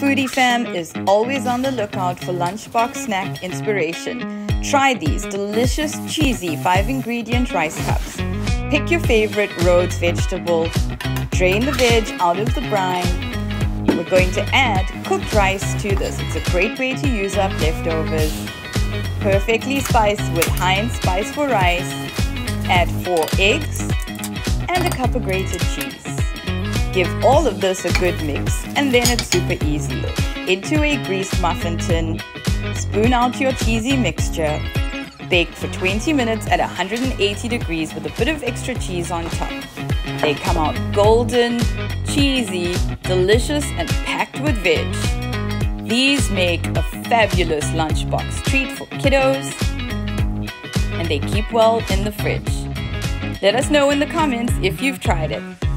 Foodie Fam is always on the lookout for lunchbox snack inspiration. Try these delicious, cheesy five ingredient rice cups. Pick your favorite Rhodes vegetable, drain the veg out of the brine. We're going to add cooked rice to this. It's a great way to use up leftovers. Perfectly spiced with Heinz Spice for Rice. Add four eggs and a cup of grated cheese. Give all of this a good mix and then it's super easy. Into a greased muffin tin, spoon out your cheesy mixture, bake for 20 minutes at 180 degrees with a bit of extra cheese on top. They come out golden, cheesy, delicious and packed with veg. These make a fabulous lunchbox treat for kiddos and they keep well in the fridge. Let us know in the comments if you've tried it.